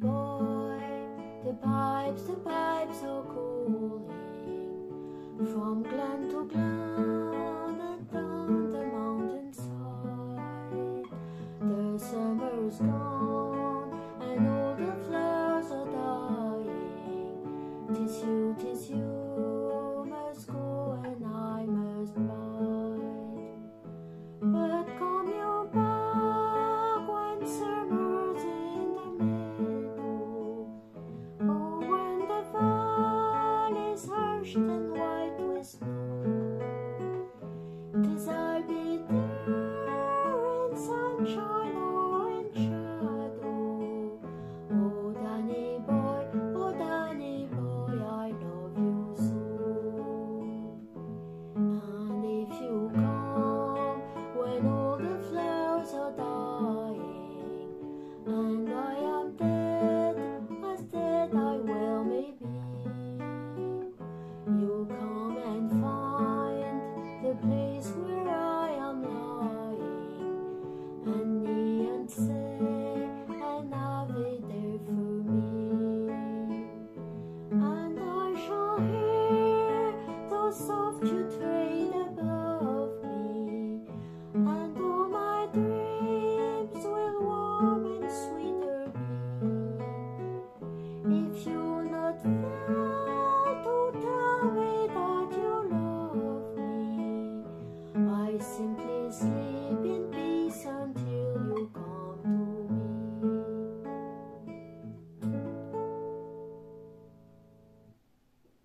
Boy, the pipes, the pipes are calling. From glen to glen and down the mountainside The summer's gone and all the flowers are dying. Tis you, tis you